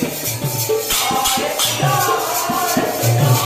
Yeah.